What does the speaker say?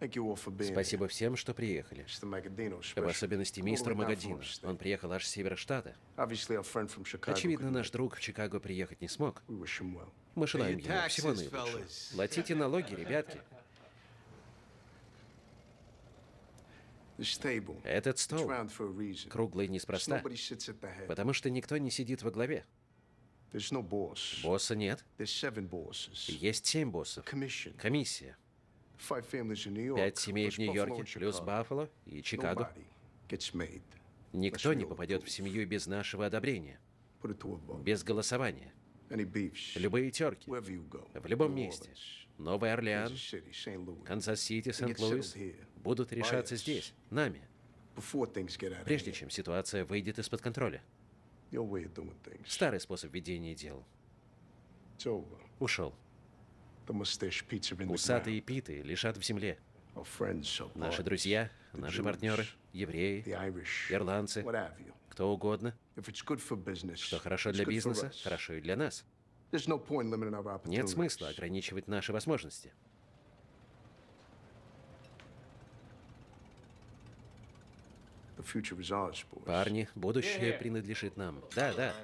Спасибо всем, что приехали. В особенности мистеру Магадину. Он приехал аж с севера штата. Очевидно, наш друг в Чикаго приехать не смог. Мы желаем ему всего наилучшего. Платите налоги, ребятки. Этот стол круглый неспроста, потому что никто не сидит во главе. Босса нет. Есть семь боссов. Комиссия. Пять семей в Нью-Йорке, плюс Баффало и Чикаго. Никто не попадет в семью без нашего одобрения, без голосования. Любые терки, в любом месте. Новый Орлеан, Канзас-Сити, Сент-Луис будут решаться здесь, нами, прежде чем ситуация выйдет из-под контроля. Старый способ ведения дел. Ушел. Усатые питы лежат в земле. Наши друзья, наши партнеры, евреи, ирландцы, кто угодно. Что хорошо для бизнеса, хорошо и для нас. Нет смысла ограничивать наши возможности. Парни, будущее принадлежит нам. Да, да.